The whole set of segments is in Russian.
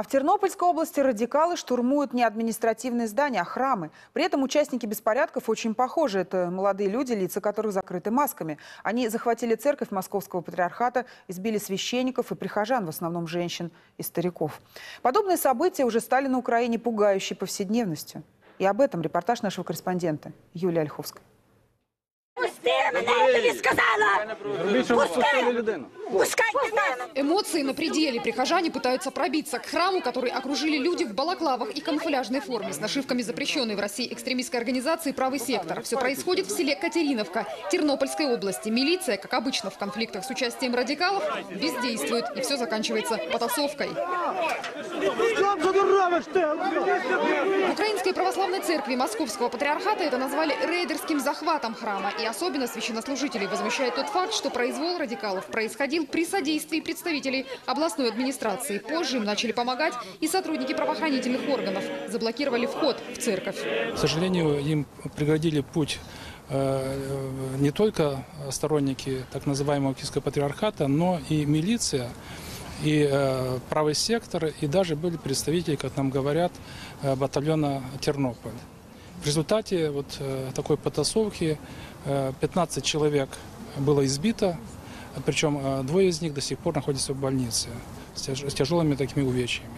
А в Тернопольской области радикалы штурмуют не административные здания, а храмы. При этом участники беспорядков очень похожи. Это молодые люди, лица которых закрыты масками. Они захватили церковь Московского патриархата, избили священников и прихожан, в основном женщин и стариков. Подобные события уже стали на Украине пугающей повседневностью. И об этом репортаж нашего корреспондента Юлии Ольховской. Мене, я тобі сказала! Пускай! Мене! Эмоции на пределе. Прихожане пытаются пробиться к храму, который окружили люди в балаклавах и камуфляжной форме с нашивками запрещенной в России экстремистской организации «Правый сектор». Все происходит в селе Катериновка Тернопольской области. Милиция, как обычно в конфликтах с участием радикалов, бездействует. И все заканчивается потасовкой. В Украинской православной церкви Московского патриархата это назвали рейдерским захватом храма. И особенно священнослужителей возмущает тот факт, что произвол радикалов происходил при содействии представителей областной администрации. Позже им начали помогать и сотрудники правоохранительных органов. Заблокировали вход в церковь. К сожалению, им преградили путь э, не только сторонники так называемого киевского патриархата, но и милиция, и э, правый сектор, и даже были представители, как нам говорят, э, батальона Тернополь. В результате вот э, такой потасовки э, 15 человек было избито, причем э, двое из них до сих пор находятся в больнице с тяжелыми такими увечьями.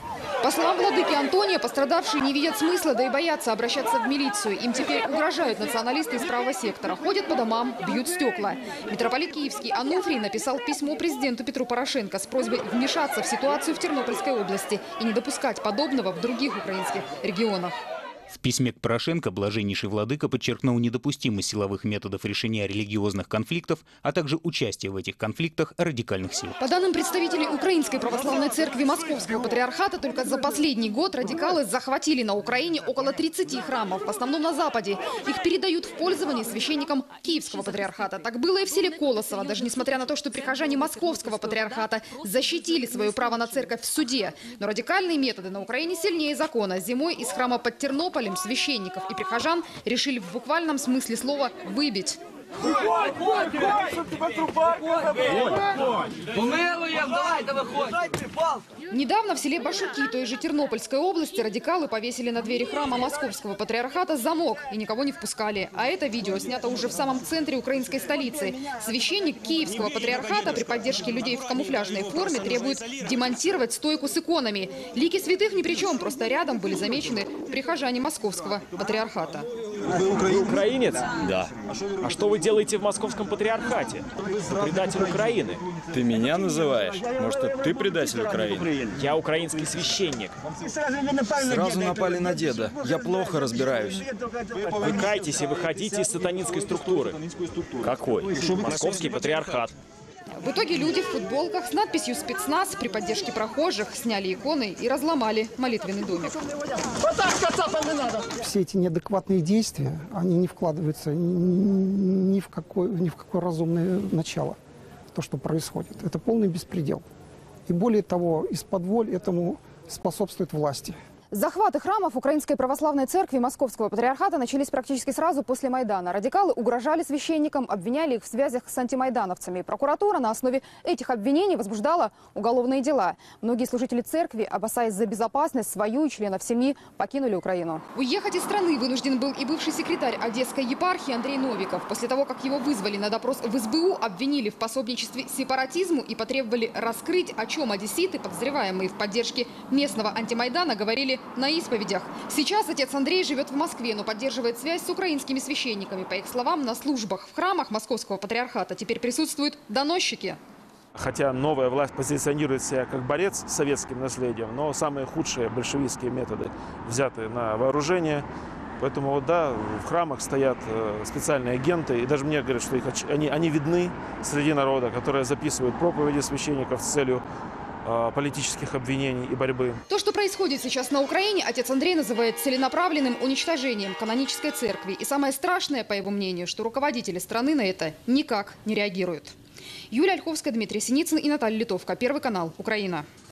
По словам владыки Антония, пострадавшие не видят смысла, да и боятся обращаться в милицию. Им теперь угрожают националисты из правого сектора. Ходят по домам, бьют стекла. Митрополит Киевский Ануфрий написал письмо президенту Петру Порошенко с просьбой вмешаться в ситуацию в Тернопольской области и не допускать подобного в других украинских регионах. В письме к Порошенко блаженнейший владыка подчеркнул недопустимость силовых методов решения религиозных конфликтов, а также участие в этих конфликтах радикальных сил. По данным представителей Украинской православной церкви Московского патриархата, только за последний год радикалы захватили на Украине около 30 храмов, в основном на Западе. Их передают в пользование священникам Киевского патриархата. Так было и в селе Колосово, даже несмотря на то, что прихожане Московского патриархата защитили свое право на церковь в суде. Но радикальные методы на Украине сильнее закона. Зимой из храма под Тернополем священников и прихожан решили в буквальном смысле слова «выбить». Недавно в селе Башуки, той же Тернопольской области, радикалы повесили на двери храма Московского патриархата замок и никого не впускали. А это видео снято уже в самом центре украинской столицы. Священник Киевского патриархата при поддержке людей в камуфляжной форме требует демонтировать стойку с иконами. Лики святых ни при чем, просто рядом были замечены прихожане Московского патриархата. Вы украинец? Да. А что вы делаете в московском патриархате? Вы предатель Украины. Ты меня называешь? Может, ты предатель Украины? Я украинский священник. Сразу напали на деда. Я плохо разбираюсь. Вы кайтесь и выходите из сатанинской структуры. Какой? Московский патриархат. В итоге люди в футболках с надписью «Спецназ» при поддержке прохожих сняли иконы и разломали молитвенный домик. все эти неадекватные действия, они не вкладываются ни в какое, ни в какое разумное начало, то, что происходит. Это полный беспредел. И более того, из-под воль этому способствуют власти. Захваты храмов Украинской православной церкви Московского патриархата начались практически сразу после Майдана. Радикалы угрожали священникам, обвиняли их в связях с антимайдановцами. Прокуратура на основе этих обвинений возбуждала уголовные дела. Многие служители церкви, опасаясь за безопасность свою и членов семьи, покинули Украину. Уехать из страны вынужден был и бывший секретарь Одесской епархии Андрей Новиков. После того, как его вызвали на допрос в СБУ, обвинили в пособничестве сепаратизму и потребовали раскрыть, о чем одесситы, подозреваемые в поддержке местного антимайдана, говорили на исповедях. Сейчас отец Андрей живет в Москве, но поддерживает связь с украинскими священниками. По их словам, на службах в храмах Московского патриархата теперь присутствуют доносчики. Хотя новая власть позиционирует себя как борец с советским наследием, но самые худшие большевистские методы взяты на вооружение. Поэтому вот да, в храмах стоят э, специальные агенты, и даже мне говорят, что их, они, они видны среди народа, которые записывают проповеди священников с целью политических обвинений и борьбы. То, что происходит сейчас на Украине, отец Андрей называет целенаправленным уничтожением канонической церкви. И самое страшное, по его мнению, что руководители страны на это никак не реагируют. Юлия Ольховская, Дмитрий Синицын и Наталья Литовка. Первый канал. Украина.